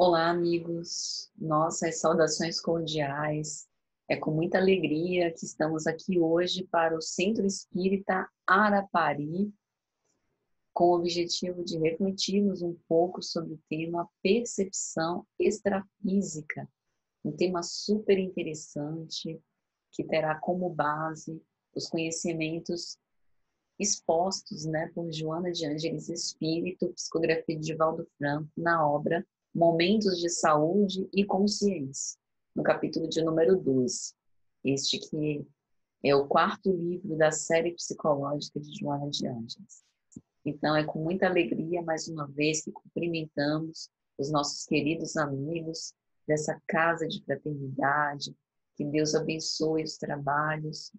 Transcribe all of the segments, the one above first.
Olá, amigos. Nossas saudações cordiais. É com muita alegria que estamos aqui hoje para o Centro Espírita Arapari, com o objetivo de refletirmos um pouco sobre o tema percepção extrafísica, um tema super interessante que terá como base os conhecimentos expostos né, por Joana de Ângeles Espírito, psicografia de Valdo Franco, na obra Momentos de Saúde e Consciência, no capítulo de número 12. Este que é o quarto livro da série psicológica de Joana de Ângeles. Então, é com muita alegria, mais uma vez, que cumprimentamos os nossos queridos amigos dessa casa de fraternidade. Que Deus abençoe os trabalhos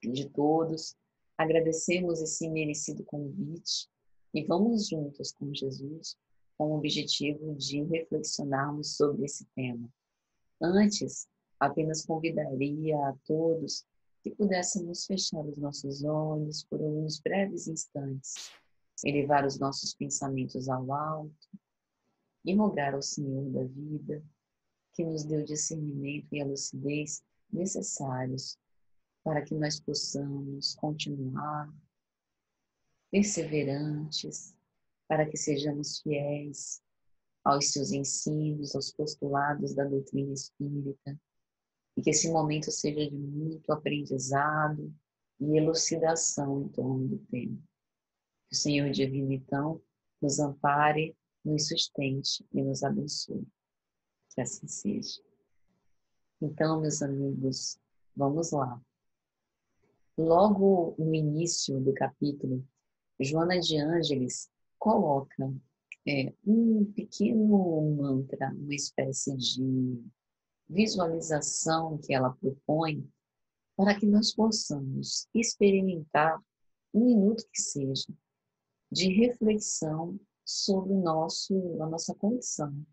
de todos Agradecemos esse merecido convite e vamos juntos com Jesus com o objetivo de reflexionarmos sobre esse tema. Antes, apenas convidaria a todos que pudéssemos fechar os nossos olhos por alguns breves instantes, elevar os nossos pensamentos ao alto e rogar ao Senhor da vida que nos dê o discernimento e a lucidez necessários para que nós possamos continuar perseverantes, para que sejamos fiéis aos seus ensinos, aos postulados da doutrina espírita, e que esse momento seja de muito aprendizado e elucidação em torno do tema. Que o Senhor Divino, então, nos ampare, nos sustente e nos abençoe. Que assim seja. Então, meus amigos, vamos lá. Logo no início do capítulo, Joana de Ângeles coloca é, um pequeno mantra, uma espécie de visualização que ela propõe para que nós possamos experimentar um minuto que seja de reflexão sobre nosso, a nossa condição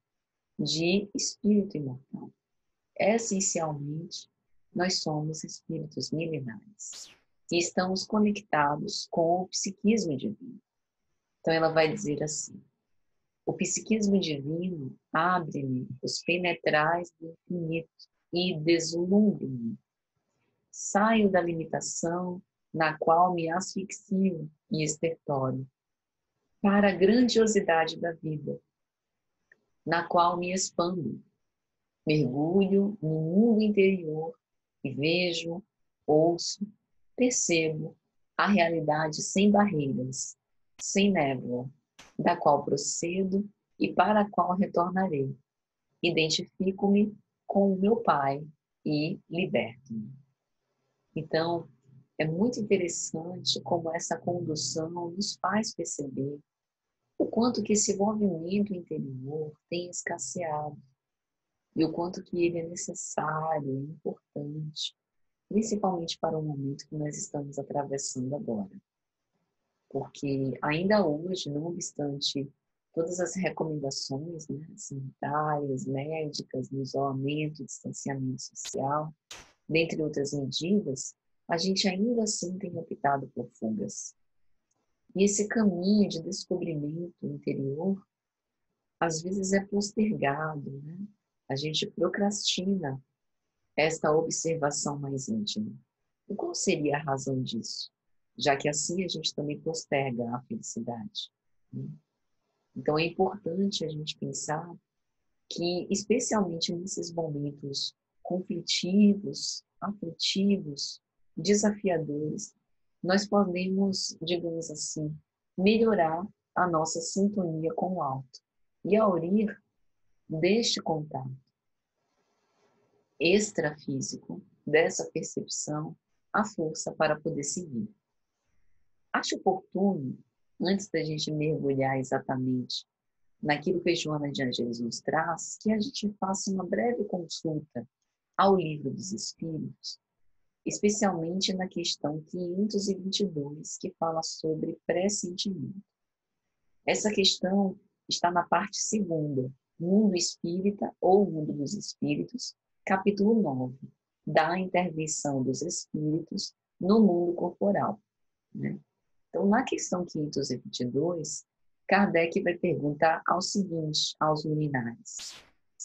de espírito imortal. Essencialmente, nós somos espíritos milenares e estamos conectados com o psiquismo divino. Então ela vai dizer assim: o psiquismo divino abre-me os penetrais do infinito e deslumbre-me. Saio da limitação na qual me asfixio e estertório, para a grandiosidade da vida, na qual me expando. Mergulho no mundo interior e vejo, ouço, percebo a realidade sem barreiras, sem névoa, da qual procedo e para a qual retornarei. Identifico-me com o meu Pai e liberto-me. Então, é muito interessante como essa condução nos faz perceber o quanto que esse movimento interior tem escasseado e o quanto que ele é necessário, é importante, principalmente para o momento que nós estamos atravessando agora. Porque ainda hoje, não obstante todas as recomendações né, sanitárias, médicas, no isolamento, distanciamento social, dentre outras medidas, a gente ainda assim tem optado por fugas. E esse caminho de descobrimento interior, às vezes é postergado, né? a gente procrastina esta observação mais íntima. E qual seria a razão disso? Já que assim a gente também posterga a felicidade. Né? Então é importante a gente pensar que, especialmente nesses momentos conflitivos, aflitivos, desafiadores, nós podemos, digamos assim, melhorar a nossa sintonia com o alto e aurir deste contato extrafísico, dessa percepção, a força para poder seguir. Acho oportuno, antes da gente mergulhar exatamente naquilo que a Joana de Angeles nos traz, que a gente faça uma breve consulta ao Livro dos Espíritos, especialmente na questão 522, que fala sobre pressentimento. Essa questão está na parte segunda, Mundo Espírita ou Mundo dos Espíritos, capítulo 9, da intervenção dos espíritos no mundo corporal. Né? Então, na questão 522, Kardec vai perguntar ao seguinte, aos luminares.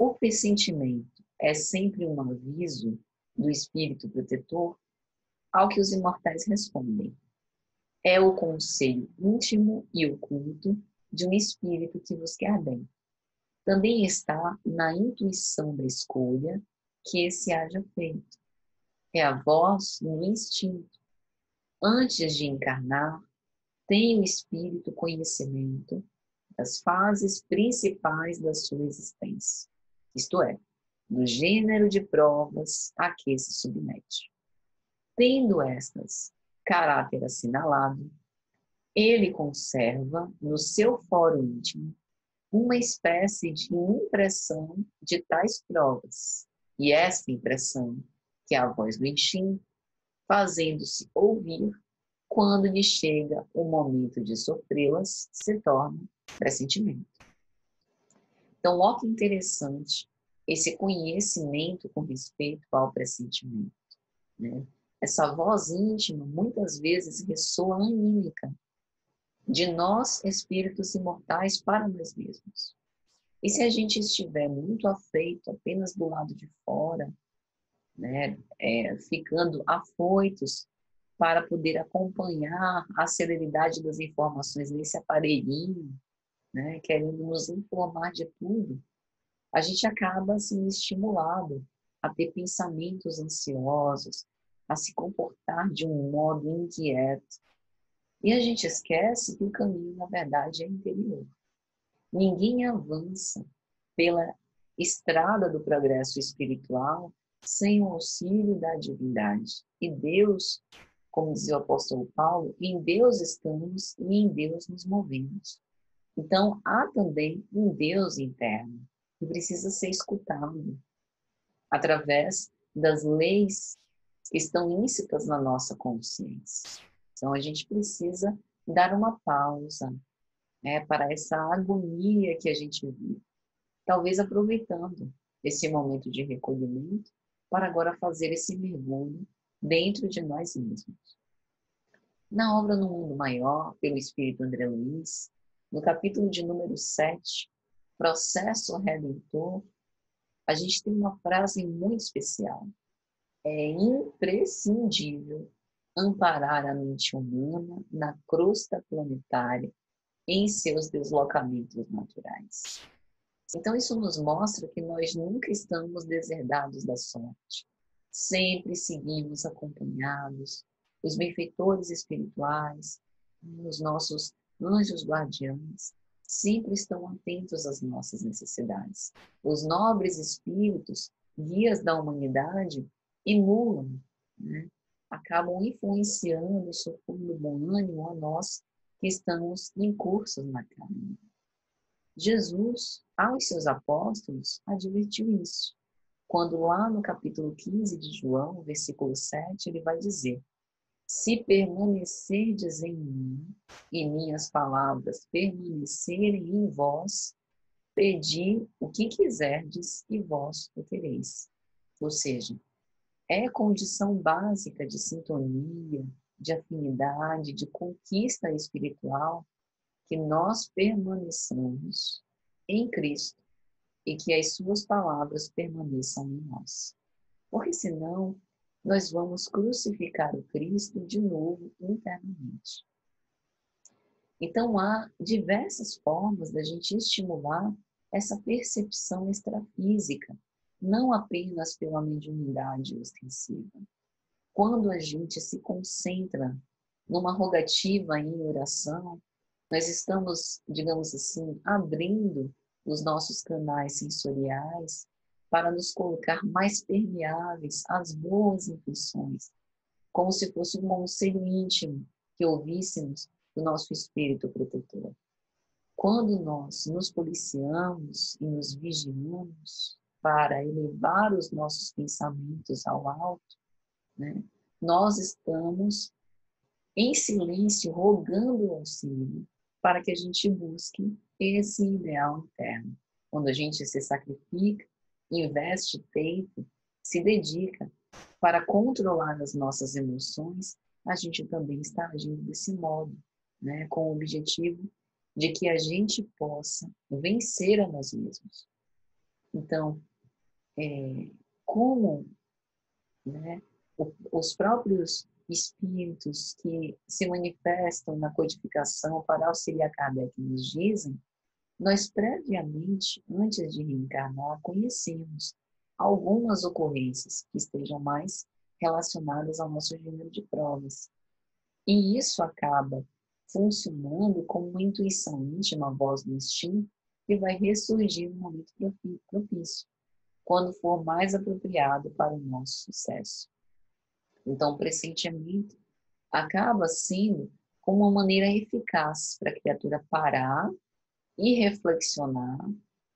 O pressentimento é sempre um aviso do espírito protetor? Ao que os imortais respondem. É o conselho íntimo e oculto de um espírito que vos quer bem. Também está na intuição da escolha que esse haja feito. É a voz no instinto. Antes de encarnar, tem o espírito conhecimento das fases principais da sua existência, isto é, do gênero de provas a que se submete. Tendo estas caráter assinalado, ele conserva no seu fórum íntimo uma espécie de impressão de tais provas, e esta impressão, que é a voz do instinto, fazendo-se ouvir, quando lhe chega o momento de sofrê-las, se torna pressentimento. Então, olha que interessante esse conhecimento com respeito ao pressentimento. Né? Essa voz íntima muitas vezes ressoa anímica de nós, espíritos imortais, para nós mesmos. E se a gente estiver muito afeito apenas do lado de fora, né, é, ficando afoitos para poder acompanhar a celeridade das informações nesse aparelhinho, né, querendo nos informar de tudo, a gente acaba sendo estimulado a ter pensamentos ansiosos, a se comportar de um modo inquieto. E a gente esquece que o caminho, na verdade, é interior. Ninguém avança pela estrada do progresso espiritual sem o auxílio da divindade. E Deus, como dizia o apóstolo Paulo, em Deus estamos e em Deus nos movemos. Então, há também um Deus interno que precisa ser escutado através das leis que estão íncitas na nossa consciência. Então, a gente precisa dar uma pausa né, para essa agonia que a gente vive. Talvez aproveitando esse momento de recolhimento para agora fazer esse mergulho dentro de nós mesmos. Na obra No Mundo Maior, pelo Espírito André Luiz, no capítulo de número 7, Processo Redentor, a gente tem uma frase muito especial. É imprescindível amparar a mente humana na crosta planetária em seus deslocamentos naturais. Então, isso nos mostra que nós nunca estamos deserdados da sorte. Sempre seguimos acompanhados, os benfeitores espirituais, os nossos anjos guardiães, sempre estão atentos às nossas necessidades. Os nobres espíritos, guias da humanidade, emulam, né? acabam influenciando e socorrendo bom ânimo a nós que estamos em cursos na carne. Jesus, aos seus apóstolos, advertiu isso. Quando lá no capítulo 15 de João, versículo 7, ele vai dizer: Se permanecerdes em mim e minhas palavras permanecerem em vós, pedi o que quiserdes e vós o tereis. Ou seja, é condição básica de sintonia, de afinidade, de conquista espiritual que nós permaneçamos em Cristo e que as suas palavras permaneçam em nós. Porque senão nós vamos crucificar o Cristo de novo internamente. Então há diversas formas da gente estimular essa percepção extrafísica, não apenas pela mediunidade ostensiva. Quando a gente se concentra numa rogativa em oração, nós estamos, digamos assim, abrindo os nossos canais sensoriais para nos colocar mais permeáveis às boas intuições, como se fosse um conselho íntimo que ouvíssemos do nosso espírito protetor. Quando nós nos policiamos e nos vigilamos para elevar os nossos pensamentos ao alto, né, nós estamos em silêncio rogando o auxílio para que a gente busque esse ideal interno. Quando a gente se sacrifica, investe tempo, se dedica para controlar as nossas emoções, a gente também está agindo desse modo, né, com o objetivo de que a gente possa vencer a nós mesmos. Então, é, como né, os próprios espíritos que se manifestam na codificação para auxiliar Kardec nos dizem, nós previamente, antes de reencarnar, conhecemos algumas ocorrências que estejam mais relacionadas ao nosso gênero de provas. E isso acaba funcionando como uma intuição íntima, voz do instinto, que vai ressurgir no momento propício, quando for mais apropriado para o nosso sucesso. Então, o pressentimento acaba sendo como uma maneira eficaz para a criatura parar e reflexionar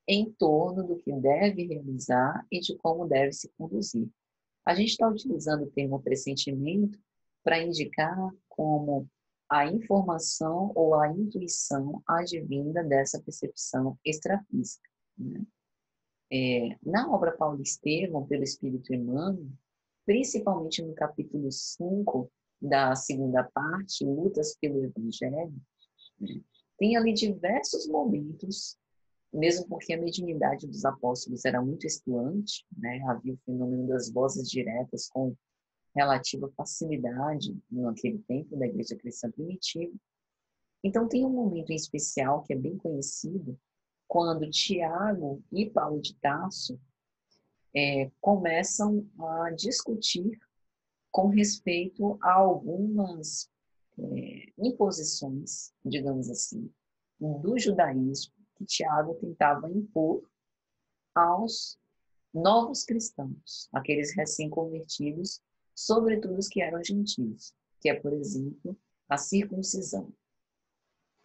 em torno do que deve realizar e de como deve se conduzir. A gente está utilizando o termo pressentimento para indicar como a informação ou a intuição advinda dessa percepção extrafísica. Né? É, na obra Paulo Estevam, pelo Espírito Emmanuel, principalmente no capítulo 5 da segunda parte, Lutas pelo Evangelho, né? tem ali diversos momentos, mesmo porque a mediunidade dos apóstolos era muito estuante, né? havia o fenômeno das vozes diretas com relativa facilidade naquele tempo da igreja cristã primitiva. Então tem um momento em especial que é bem conhecido, quando Tiago e Paulo de Tarso é, começam a discutir com respeito a algumas é, imposições, digamos assim, do judaísmo que Tiago tentava impor aos novos cristãos, aqueles recém-convertidos sobretudo os que eram gentios, que é, por exemplo, a circuncisão.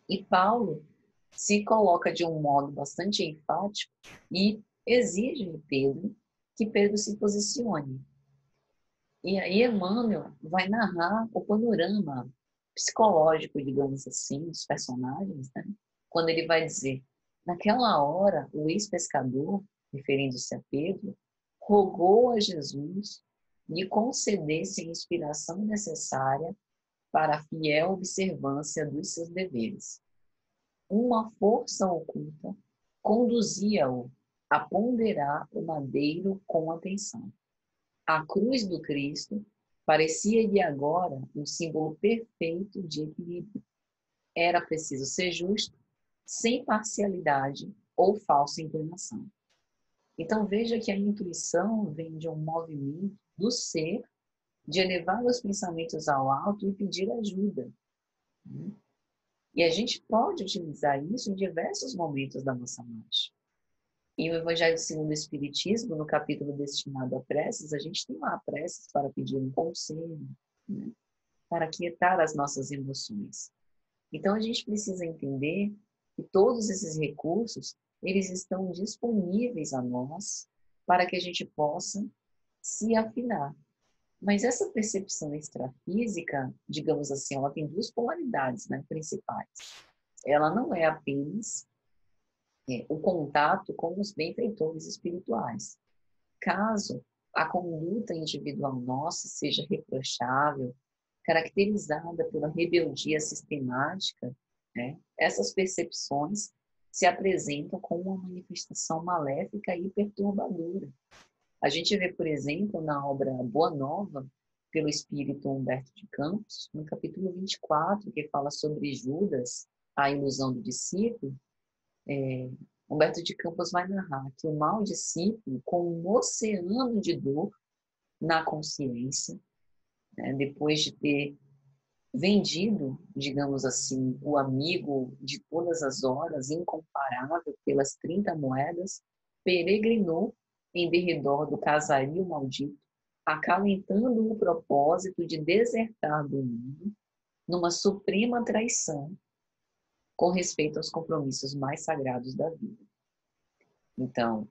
E Paulo se coloca de um modo bastante enfático e exige de Pedro que Pedro se posicione. E aí Emmanuel vai narrar o panorama psicológico, digamos assim, dos personagens, né? quando ele vai dizer, naquela hora, o ex-pescador, referindo-se a Pedro, rogou a Jesus lhe concedesse a inspiração necessária para a fiel observância dos seus deveres. Uma força oculta conduzia-o a ponderar o madeiro com atenção. A cruz do Cristo parecia-lhe agora um símbolo perfeito de equilíbrio. Era preciso ser justo, sem parcialidade ou falsa inclinação. Então veja que a intuição vem de um movimento do ser, de elevar os pensamentos ao alto e pedir ajuda. E a gente pode utilizar isso em diversos momentos da nossa marcha. E o Evangelho segundo o Espiritismo, no capítulo destinado a preces, a gente tem lá preces para pedir um conselho, né? para quietar as nossas emoções. Então a gente precisa entender que todos esses recursos, eles estão disponíveis a nós para que a gente possa se afinar. Mas essa percepção extrafísica, digamos assim, ela tem duas polaridades né, principais. Ela não é apenas é, o contato com os benfeitores espirituais. Caso a conduta individual nossa seja reprochável, caracterizada pela rebeldia sistemática, né, essas percepções se apresentam como uma manifestação maléfica e perturbadora. A gente vê, por exemplo, na obra Boa Nova, pelo espírito Humberto de Campos, no capítulo 24, que fala sobre Judas, a ilusão do discípulo, é, Humberto de Campos vai narrar que o mau discípulo, com um oceano de dor na consciência, né, depois de ter vendido, digamos assim, o amigo de todas as horas, incomparável, pelas 30 moedas, peregrinou em derredor do casario maldito, acalentando o propósito de desertar do mundo numa suprema traição com respeito aos compromissos mais sagrados da vida. Então,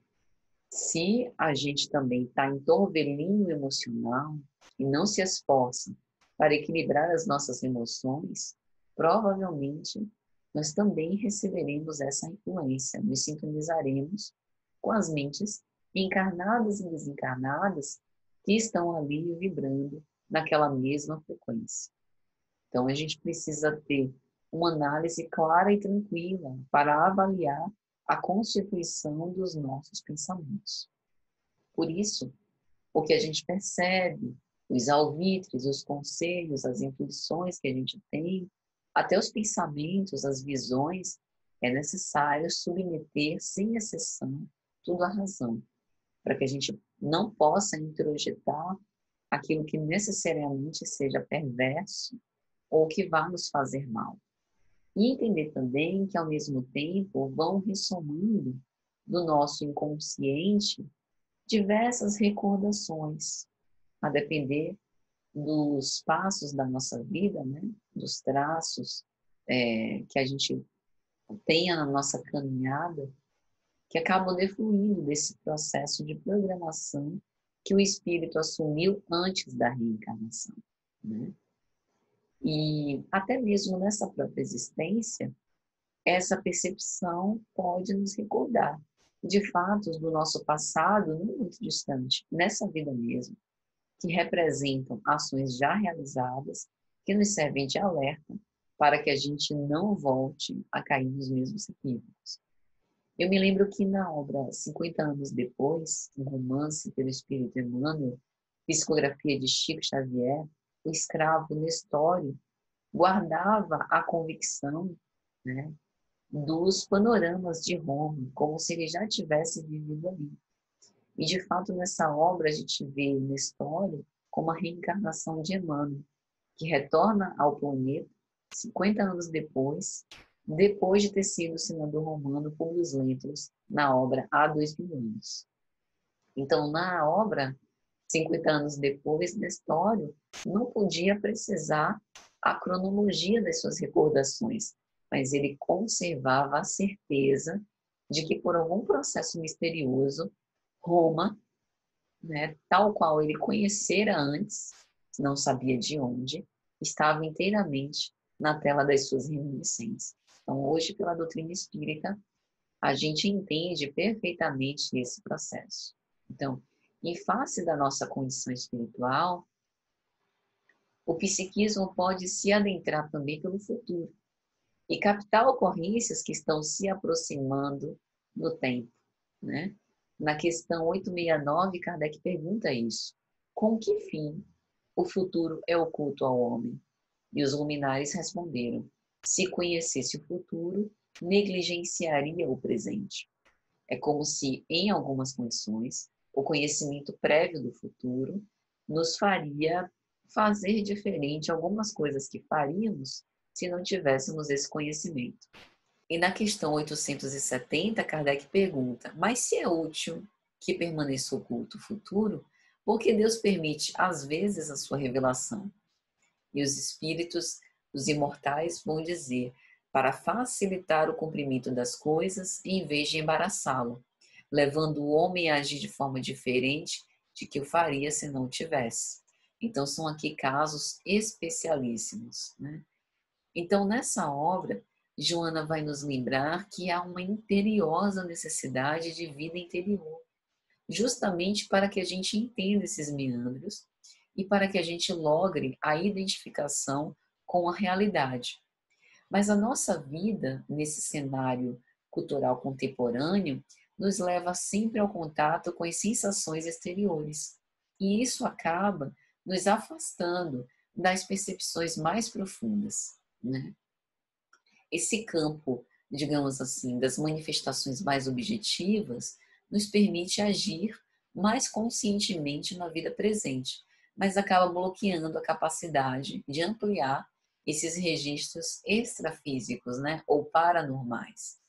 se a gente também está em torvelinho emocional e não se esforça para equilibrar as nossas emoções, provavelmente nós também receberemos essa influência, nos sintonizaremos com as mentes encarnadas e desencarnadas, que estão ali vibrando naquela mesma frequência. Então, a gente precisa ter uma análise clara e tranquila para avaliar a constituição dos nossos pensamentos. Por isso, o que a gente percebe, os alvitres, os conselhos, as intuições que a gente tem, até os pensamentos, as visões, é necessário submeter, sem exceção, tudo à razão, para que a gente não possa introjetar aquilo que necessariamente seja perverso ou que vá nos fazer mal. E entender também que, ao mesmo tempo, vão ressomando do nosso inconsciente diversas recordações, a depender dos passos da nossa vida, né? dos traços é, que a gente tenha na nossa caminhada, que acabam defluindo desse processo de programação que o espírito assumiu antes da reencarnação. Né? E até mesmo nessa própria existência, essa percepção pode nos recordar de fatos do nosso passado, não muito distante, nessa vida mesmo, que representam ações já realizadas, que nos servem de alerta para que a gente não volte a cair nos mesmos equívocos. Eu me lembro que na obra 50 anos depois, um romance pelo Espírito Emmanuel, psicografia de Chico Xavier, o escravo Nestório guardava a convicção né, dos panoramas de Roma, como se ele já tivesse vivido ali. E de fato, nessa obra, a gente vê Nestório como a reencarnação de Emmanuel, que retorna ao planeta 50 anos depois depois de ter sido senador romano Publius Lentulus na obra Há Dois Mil Anos. Então, na obra, 50 anos depois, Nestório não podia precisar a cronologia das suas recordações, mas ele conservava a certeza de que por algum processo misterioso, Roma, né, tal qual ele conhecera antes, não sabia de onde, estava inteiramente na tela das suas reminiscências. Então, hoje, pela doutrina espírita, a gente entende perfeitamente esse processo. Então, em face da nossa condição espiritual, o psiquismo pode se adentrar também pelo futuro e captar ocorrências que estão se aproximando no tempo. Né? Na questão 869, Kardec pergunta isso. Com que fim o futuro é oculto ao homem? E os luminares responderam: se conhecesse o futuro, negligenciaria o presente. É como se, em algumas condições, o conhecimento prévio do futuro nos faria fazer diferente algumas coisas que faríamos se não tivéssemos esse conhecimento. E na questão 870, Kardec pergunta: Mas se é útil que permaneça oculto o futuro, por que Deus permite, às vezes, a sua revelação? E os espíritos os imortais vão dizer para facilitar o cumprimento das coisas em vez de embaraçá-lo, levando o homem a agir de forma diferente de que o faria se não tivesse. Então, são aqui casos especialíssimos. Né? Então, nessa obra, Joana vai nos lembrar que há uma imperiosa necessidade de vida interior, justamente para que a gente entenda esses meandros e para que a gente logre a identificação com a realidade. Mas a nossa vida nesse cenário cultural contemporâneo nos leva sempre ao contato com as sensações exteriores. E isso acaba nos afastando das percepções mais profundas. Né? Esse campo, digamos assim, das manifestações mais objetivas, nos permite agir mais conscientemente na vida presente, mas acaba bloqueando a capacidade de ampliar esses registros extrafísicos, né, ou paranormais.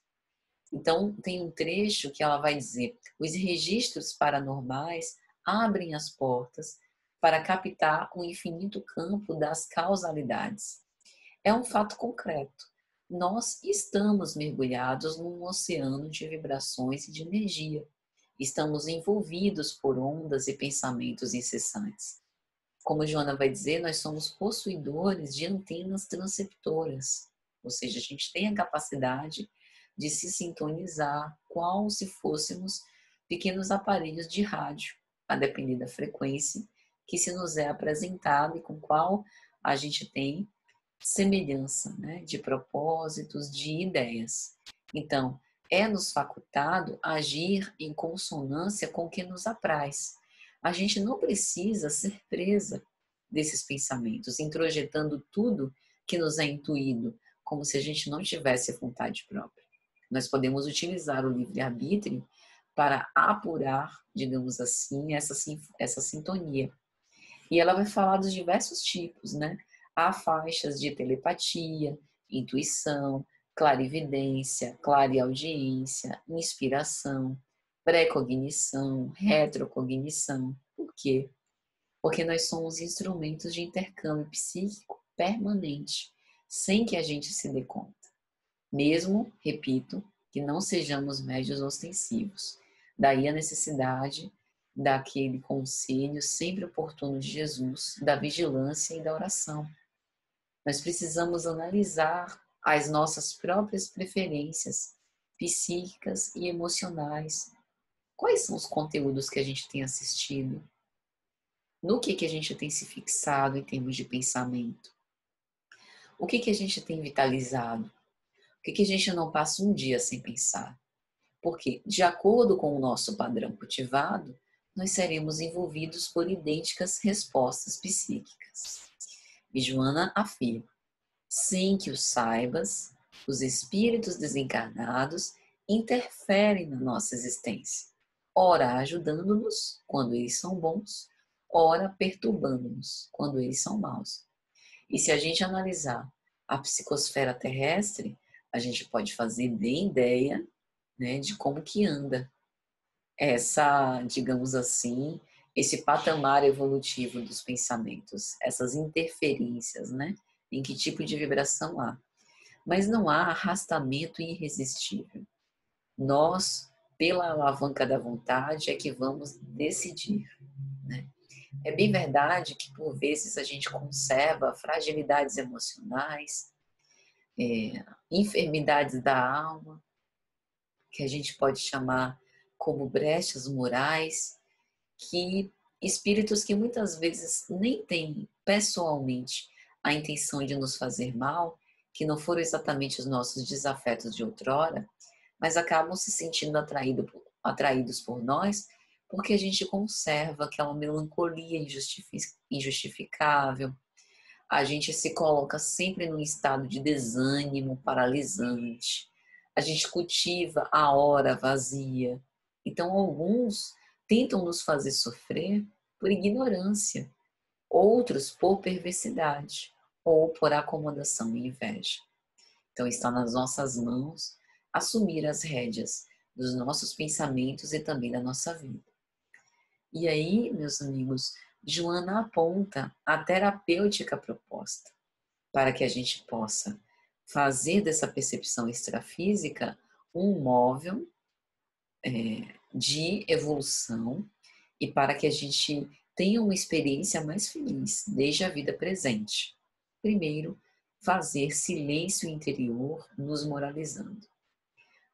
Então, tem um trecho que ela vai dizer: os registros paranormais abrem as portas para captar o infinito campo das causalidades. É um fato concreto. Nós estamos mergulhados num oceano de vibrações e de energia. Estamos envolvidos por ondas e pensamentos incessantes. Como Joana vai dizer, nós somos possuidores de antenas transceptoras, ou seja, a gente tem a capacidade de se sintonizar qual se fôssemos pequenos aparelhos de rádio, a depender da frequência que se nos é apresentado e com qual a gente tem semelhança, né? de propósitos, de ideias. Então, é nos facultado agir em consonância com o que nos apraz. A gente não precisa ser presa desses pensamentos, introjetando tudo que nos é intuído, como se a gente não tivesse vontade própria. Nós podemos utilizar o livre-arbítrio para apurar, digamos assim, essa, essa sintonia. E ela vai falar dos diversos tipos, né? Há faixas de telepatia, intuição, clarividência, clareaudiência, inspiração, pré-cognição, retrocognição. Por quê? Porque nós somos instrumentos de intercâmbio psíquico permanente, sem que a gente se dê conta. Mesmo, repito, que não sejamos médios ostensivos. Daí a necessidade daquele conselho sempre oportuno de Jesus, da vigilância e da oração. Nós precisamos analisar as nossas próprias preferências psíquicas e emocionais. Quais são os conteúdos que a gente tem assistido? No que, que a gente tem se fixado em termos de pensamento? O que, que a gente tem vitalizado? Que, que a gente não passa um dia sem pensar? Porque, de acordo com o nosso padrão cultivado, nós seremos envolvidos por idênticas respostas psíquicas. E Joana afirma: sem que o saibas, os espíritos desencarnados interferem na nossa existência, ora ajudando-nos quando eles são bons, ora perturbando-nos quando eles são maus. E se a gente analisar a psicosfera terrestre, a gente pode fazer bem ideia né, de como que anda essa, digamos assim, esse patamar evolutivo dos pensamentos, essas interferências, né? Em que tipo de vibração há. Mas não há arrastamento irresistível. Nós, pela alavanca da vontade, é que vamos decidir, né? É bem verdade que por vezes a gente conserva fragilidades emocionais, é, enfermidades da alma, que a gente pode chamar como brechas morais, que espíritos que muitas vezes nem têm pessoalmente a intenção de nos fazer mal, que não foram exatamente os nossos desafetos de outrora, mas acabam se sentindo atraído, atraídos por nós porque a gente conserva aquela melancolia injustificável, a gente se coloca sempre num estado de desânimo paralisante, a gente cultiva a hora vazia, então, alguns tentam nos fazer sofrer por ignorância, outros por perversidade ou por acomodação e inveja. Então, está nas nossas mãos assumir as rédeas dos nossos pensamentos e também da nossa vida. E aí, meus amigos, Joana aponta a terapêutica proposta para que a gente possa fazer dessa percepção extrafísica um móvel é, de evolução e para que a gente tenha uma experiência mais feliz desde a vida presente. Primeiro, fazer silêncio interior nos moralizando.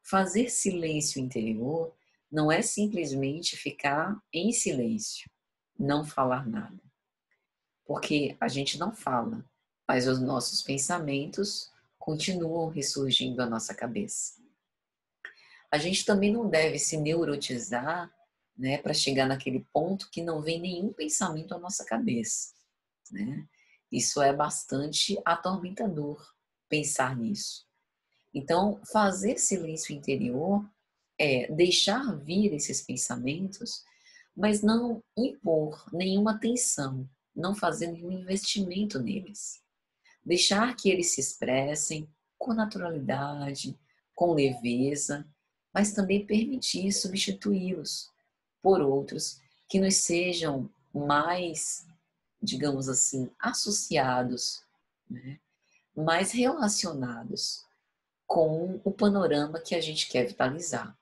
Fazer silêncio interior não é simplesmente ficar em silêncio, não falar nada. Porque a gente não fala, mas os nossos pensamentos continuam ressurgindo à nossa cabeça a gente também não deve se neurotizar né, para chegar naquele ponto que não vem nenhum pensamento à nossa cabeça. Né? Isso é bastante atormentador pensar nisso. Então, fazer silêncio interior é deixar vir esses pensamentos, mas não impor nenhuma atenção, não fazer nenhum investimento neles. Deixar que eles se expressem com naturalidade, com leveza, mas também permitir substituí-los por outros que nos sejam mais, digamos assim, associados, né? mais relacionados com o panorama que a gente quer vitalizar.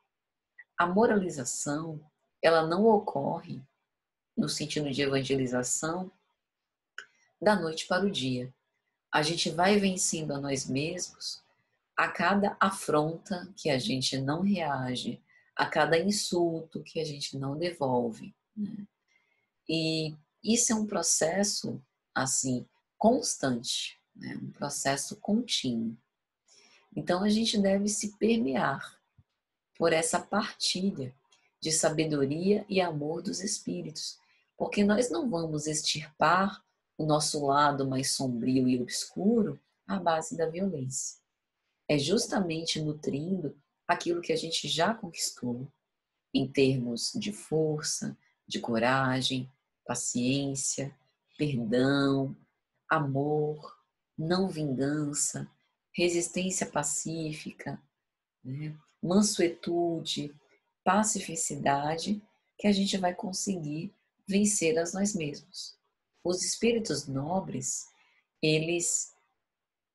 A moralização, ela não ocorre no sentido de evangelização da noite para o dia. A gente vai vencendo a nós mesmos a cada afronta que a gente não reage, a cada insulto que a gente não devolve. Né? E isso é um processo, assim, constante. né? um processo contínuo. Então a gente deve se permear por essa partilha de sabedoria e amor dos espíritos, porque nós não vamos extirpar o nosso lado mais sombrio e obscuro à base da violência. É justamente nutrindo aquilo que a gente já conquistou em termos de força, de coragem, paciência, perdão, amor, não vingança, resistência pacífica, né? mansuetude, pacificidade, que a gente vai conseguir vencer a nós mesmos. Os espíritos nobres, eles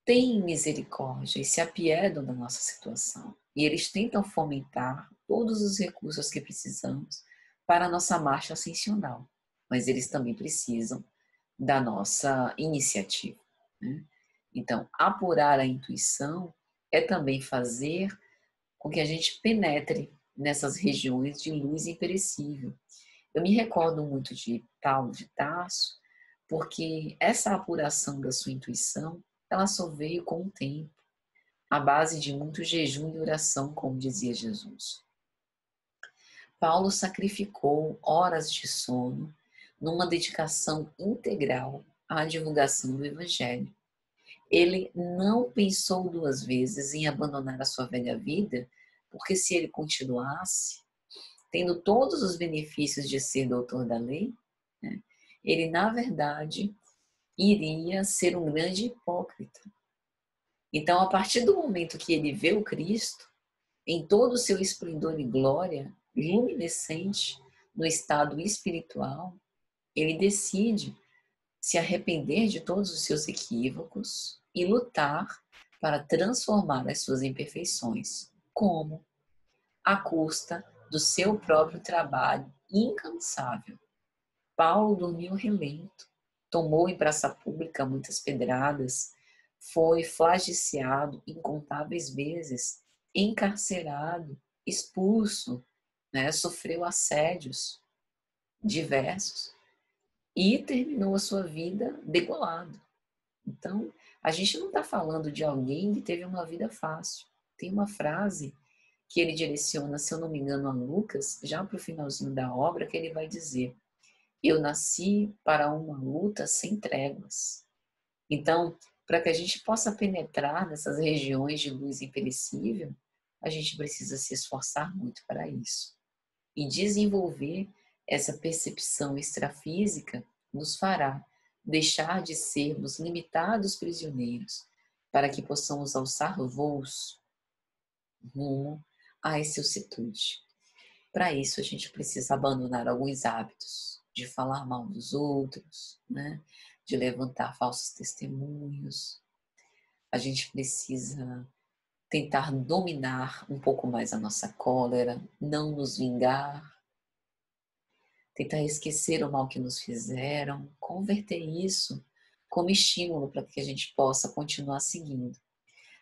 têm misericórdia e se apiedam da nossa situação. E eles tentam fomentar todos os recursos que precisamos para a nossa marcha ascensional. Mas eles também precisam da nossa iniciativa. Né? Então, apurar a intuição é também fazer com que a gente penetre nessas regiões de luz imperecível. Eu me recordo muito de Paulo de Tarso, porque essa apuração da sua intuição, ela só veio com o tempo, à base de muito jejum e oração, como dizia Jesus. Paulo sacrificou horas de sono numa dedicação integral à divulgação do Evangelho. Ele não pensou duas vezes em abandonar a sua velha vida, porque se ele continuasse, tendo todos os benefícios de ser doutor da lei, né, ele, na verdade, iria ser um grande hipócrita. Então, a partir do momento que ele vê o Cristo, em todo o seu esplendor e glória, luminescente, no estado espiritual, ele decide se arrepender de todos os seus equívocos e lutar para transformar as suas imperfeições. Como? À custa do seu próprio trabalho incansável. Paulo dormiu relento, tomou em praça pública muitas pedradas, foi flagiciado incontáveis vezes, encarcerado, expulso, né? sofreu assédios diversos e terminou a sua vida degolado. Então, a gente não está falando de alguém que teve uma vida fácil. Tem uma frase que ele direciona, se eu não me engano, a Lucas, já para o finalzinho da obra, que ele vai dizer: Eu nasci para uma luta sem tréguas. Então, para que a gente possa penetrar nessas regiões de luz imperecível, a gente precisa se esforçar muito para isso. E desenvolver essa percepção extrafísica nos fará deixar de sermos limitados prisioneiros para que possamos alçar voos rumo a essa ocitude. Para isso, a gente precisa abandonar alguns hábitos de falar mal dos outros, né? de levantar falsos testemunhos. A gente precisa tentar dominar um pouco mais a nossa cólera, não nos vingar, tentar esquecer o mal que nos fizeram, converter isso como estímulo para que a gente possa continuar seguindo.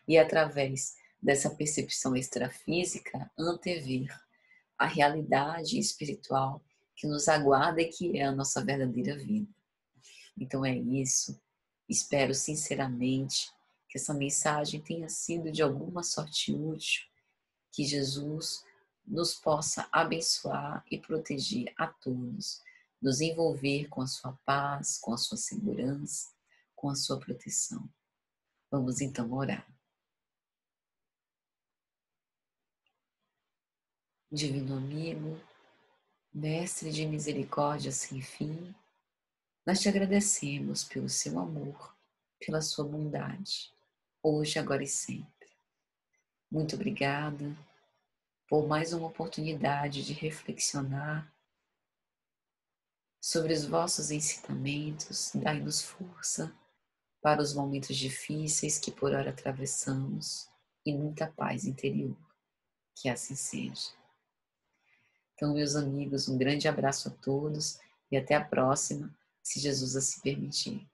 E através dessa percepção extrafísica, antever a realidade espiritual que nos aguarda e que é a nossa verdadeira vida. Então é isso. Espero sinceramente que essa mensagem tenha sido de alguma sorte útil, que Jesus nos possa abençoar e proteger a todos, nos envolver com a sua paz, com a sua segurança, com a sua proteção. Vamos então orar. Divino amigo, Mestre de misericórdia sem fim, nós te agradecemos pelo seu amor, pela sua bondade, hoje, agora e sempre. Muito obrigada por mais uma oportunidade de reflexionar sobre os vossos ensinamentos, dai-nos força para os momentos difíceis que por hora atravessamos e muita paz interior. Que assim seja. Então, meus amigos, um grande abraço a todos e até a próxima, se Jesus assim permitir.